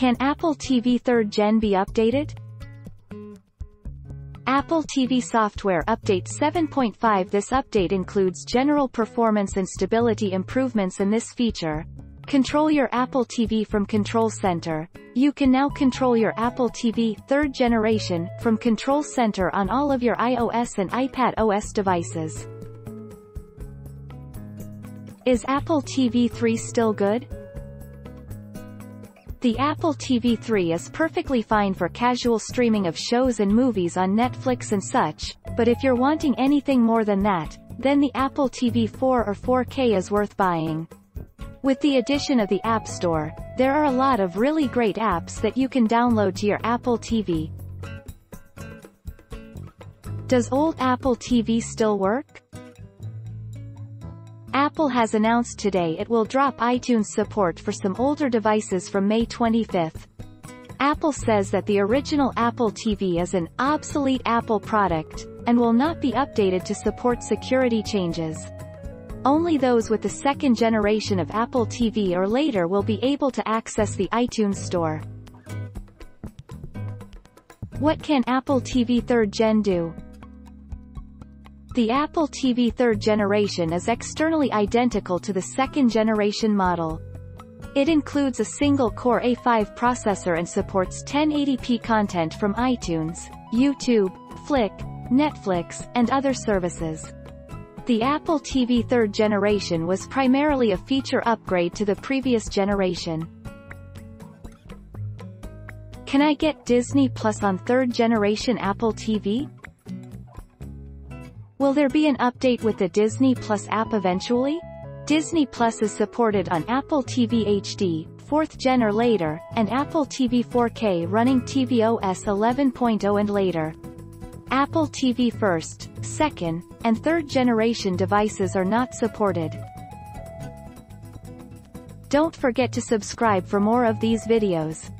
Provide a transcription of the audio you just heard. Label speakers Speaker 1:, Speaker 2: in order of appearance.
Speaker 1: Can Apple TV 3rd Gen be updated? Apple TV Software Update 7.5 This update includes general performance and stability improvements in this feature. Control your Apple TV from Control Center. You can now control your Apple TV 3rd generation from Control Center on all of your iOS and iPad OS devices. Is Apple TV 3 still good? The Apple TV 3 is perfectly fine for casual streaming of shows and movies on Netflix and such, but if you're wanting anything more than that, then the Apple TV 4 or 4K is worth buying. With the addition of the App Store, there are a lot of really great apps that you can download to your Apple TV. Does old Apple TV still work? Apple has announced today it will drop iTunes support for some older devices from May 25. Apple says that the original Apple TV is an obsolete Apple product, and will not be updated to support security changes. Only those with the second generation of Apple TV or later will be able to access the iTunes Store. What can Apple TV 3rd Gen do? The Apple TV third generation is externally identical to the second generation model. It includes a single-core A5 processor and supports 1080p content from iTunes, YouTube, Flickr, Netflix, and other services. The Apple TV third generation was primarily a feature upgrade to the previous generation. Can I get Disney Plus on third generation Apple TV? Will there be an update with the Disney Plus app eventually? Disney Plus is supported on Apple TV HD, 4th gen or later, and Apple TV 4K running tvOS 11.0 and later. Apple TV first, second, and third generation devices are not supported. Don't forget to subscribe for more of these videos.